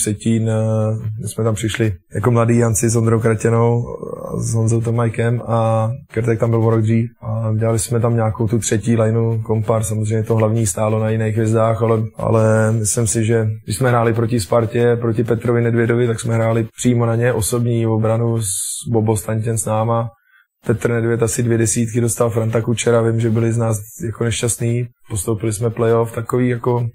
Vsetín, uh, my jsme tam přišli jako mladý Janci s Ondrou Kratěnou, s Honzou Tomajkem a Krtek tam byl o rok dřív. A dělali jsme tam nějakou tu třetí lineu kompar, samozřejmě to hlavní stálo na jiných hvězdách, ale, ale myslím si, že když jsme hráli proti Spartě, proti Petrovi Nedvědovi, tak jsme hráli přímo na ně osobní obranu s Bobo Stantěn s náma, Petr Nedvěd asi dvě desítky dostal Franta Kučera, vím, že byli z nás jako nešťastný, postoupili jsme playoff, takový jako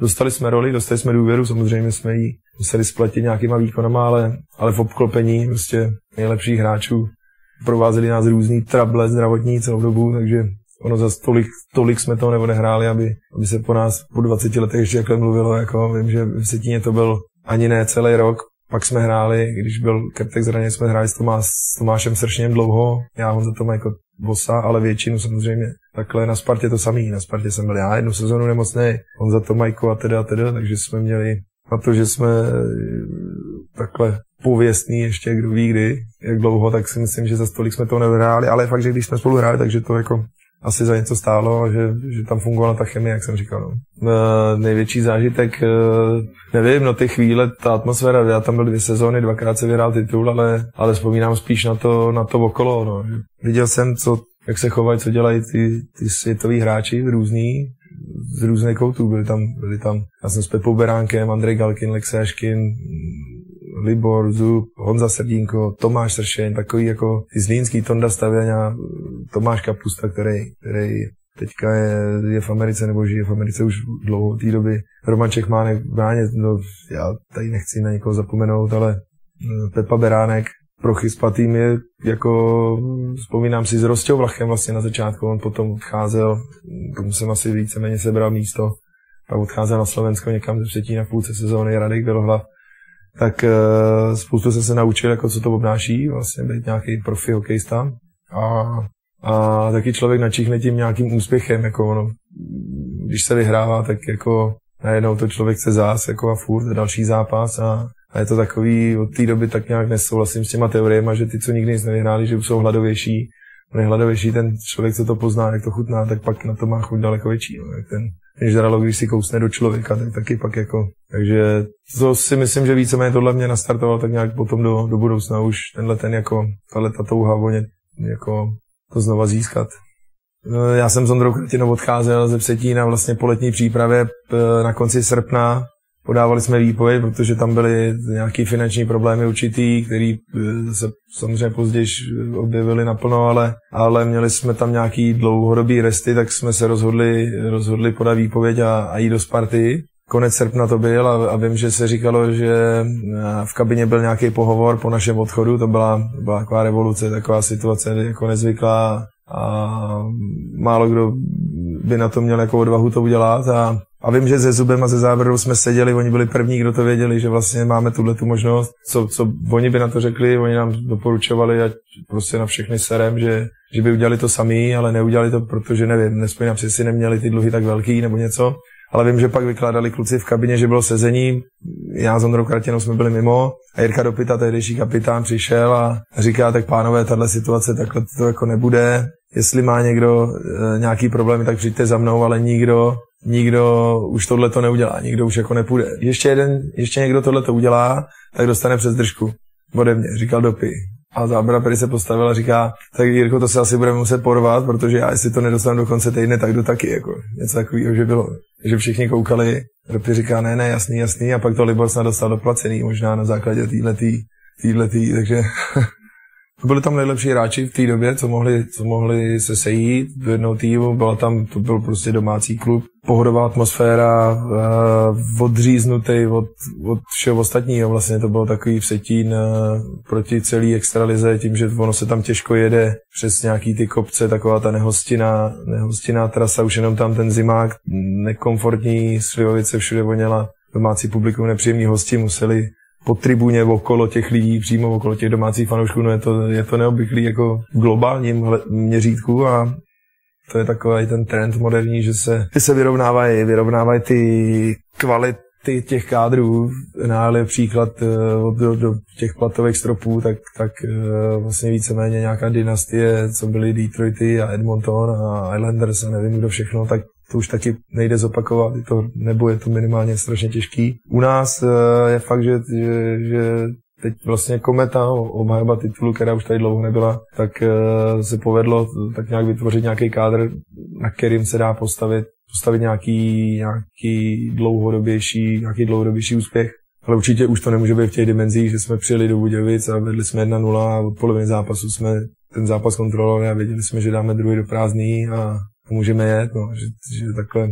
dostali jsme roli, dostali jsme důvěru, samozřejmě jsme ji museli splatit nějakýma výkonama, ale, ale v obklopení prostě nejlepších hráčů provázeli nás různý trable zdravotní celou dobu, takže ono za tolik, tolik jsme toho nebo nehráli, aby, aby se po nás po 20 letech ještě takhle mluvilo, jako vím, že v Setíně to byl ani ne celý rok, pak jsme hráli, když byl Krtek zraněn, jsme hráli s, Tomás, s Tomášem Sršněm dlouho, já ho za to jako bosa, ale většinu samozřejmě takhle na Spartě to samý. Na Spartě jsem byl já jednu sezonu nemocný, on za to Majko a teda a teda, takže jsme měli na to, že jsme eh, takhle pověstný ještě kdo ví kdy, jak dlouho, tak si myslím, že za stolik jsme to nevyhráli, ale fakt, že když jsme spolu hráli, takže to jako asi za něco stálo že, že tam fungovala ta chemie, jak jsem říkal. No. E, největší zážitek, e, nevím, no ty chvíle, ta atmosféra, já tam byl dvě sezóny, dvakrát se vyhrál titul, ale, ale vzpomínám spíš na to, na to okolo. No. Viděl jsem, co, jak se chovají, co dělají ty, ty světoví hráči různý, z různých koutů. Byli tam, byli tam, já jsem s Pepou Beránkem, Andrej Galkin, Lex Libor, Zub, Honza Srdínko, Tomáš Sršeň, takový jako ty Zlínský, Tonda Stavěňa, Tomáš Kapusta, který, který teďka je, je v Americe nebo žije v Americe už dlouho té doby. Roman Čechmánek, Bráně, no já tady nechci na někoho zapomenout, ale mm, Pepa Beránek, Prochy s Patým je jako, vzpomínám si s Rostou Vlachem vlastně na začátku, on potom odcházel, tomu jsem asi víceméně sebral místo, pak odcházel na Slovensko někam ze třetí na půlce sezóny Radek Bělohlav tak uh, spoustu jsem se naučil, jako co to obnáší, vlastně být nějaký profi hokejista. A, a taky člověk načichne tím nějakým úspěchem, jako ono, když se vyhrává, tak jako najednou to člověk chce zás, jako a furt další zápas a, a je to takový, od té doby tak nějak nesouhlasím s těma teoriemi, že ty, co nikdy nic nevyhráli, že jsou hladovější, nejhladovější ten člověk, co to pozná, jak to chutná, tak pak na to má chuť daleko větší. No, jak ten než žralo, když si kousne do člověka, tak taky pak jako, takže to si myslím, že víceméně tohle mě nastartoval tak nějak potom do, do budoucna už tenhle ten jako, tahle ta touha voně, jako to znova získat. No, já jsem s Ondrou Kratinou odcházel ze Vsetína vlastně po letní přípravě na konci srpna Podávali jsme výpověď, protože tam byly nějaké finanční problémy určitý, které eh, se samozřejmě později objevily naplno, ale, ale měli jsme tam nějaký dlouhodobý resty, tak jsme se rozhodli, rozhodli podat výpověď a, a jít do Sparty. Konec srpna to byl a, a vím, že se říkalo, že eh, v kabině byl nějaký pohovor po našem odchodu, to byla, byla taková revoluce, taková situace jako nezvyklá a málo kdo by na to měl jako odvahu to udělat a a vím, že se Zubem a ze závěrou jsme seděli, oni byli první, kdo to věděli, že vlastně máme tuhle tu možnost. Co, co oni by na to řekli, oni nám doporučovali, ať prostě na všechny serem, že, že by udělali to samý, ale neudělali to, protože nevím, nespomínám si, si neměli ty dluhy tak velký nebo něco. Ale vím, že pak vykládali kluci v kabině, že bylo sezení, já s Ondrou Kratinou jsme byli mimo a Jirka Dopita, tehdejší kapitán, přišel a říká, tak pánové, tahle situace takhle to jako nebude, jestli má někdo e, nějaký problémy, tak přijďte za mnou, ale nikdo nikdo už tohle to neudělá, nikdo už jako nepůjde. Ještě jeden, ještě někdo tohle to udělá, tak dostane přes držku ode mě, říkal Dopy. A Zábra Perry se postavil a říká, tak Jirko, to se asi budeme muset porvat, protože já jestli to nedostanu do konce týdne, tak jdu taky, jako něco takového, že bylo. Že všichni koukali, Dopy říká, ne, ne, jasný, jasný, a pak to Libor snad dostal doplacený, možná na základě týhletý, týhletý, takže byli tam nejlepší hráči v té době, co mohli, co mohli se sejít v jednou týmu, byla tam, to byl prostě domácí klub, pohodová atmosféra, uh, odříznutý od, od všeho ostatního, vlastně to bylo takový vsetín uh, proti celý extralize, tím, že ono se tam těžko jede přes nějaký ty kopce, taková ta nehostinná, nehostinná trasa, už jenom tam ten zimák, nekomfortní, Slivovice všude voněla, domácí publikum, nepříjemní hosti museli po tribuně okolo těch lidí, přímo okolo těch domácích fanoušků, no je to, je to neobvyklý jako globálním měřítku a to je takový ten trend moderní, že se, že se vyrovnávají, vyrovnávají ty kvality těch kádrů. Náhle příklad eh, do, do těch platových stropů, tak, tak eh, vlastně víceméně nějaká dynastie, co byly Detroity a Edmonton a Islanders a nevím kdo všechno, tak to už taky nejde zopakovat, to, nebo je to minimálně strašně těžký. U nás je fakt, že, že, že teď vlastně kometa, obhajoba titulu, která už tady dlouho nebyla, tak se povedlo tak nějak vytvořit nějaký kádr, na kterým se dá postavit, postavit nějaký, nějaký dlouhodobější, nějaký dlouhodobější úspěch. Ale určitě už to nemůže být v těch dimenzích, že jsme přijeli do Budějovic a vedli jsme 1-0 a od poloviny zápasu jsme ten zápas kontrolovali a věděli jsme, že dáme druhý do prázdný a můžeme jet, no, že, že takhle,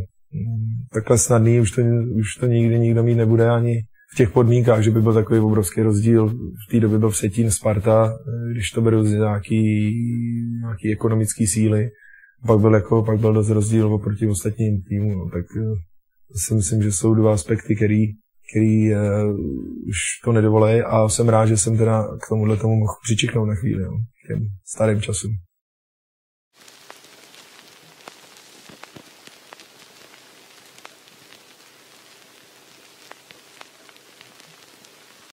takhle snadný už to, už to nikdy nikdo mít nebude ani v těch podmínkách, že by byl takový obrovský rozdíl. V té době byl Vsetín, Sparta, když to beru z nějaký, nějaký ekonomický síly. Pak byl, jako, pak byl dost rozdíl oproti ostatním týmům. No, tak eh, si myslím, že jsou dva aspekty, který, který uh, už to nedovolej a jsem rád, že jsem teda k tomuhle tomu mohl přičiknout na chvíli, no, těm starým časům.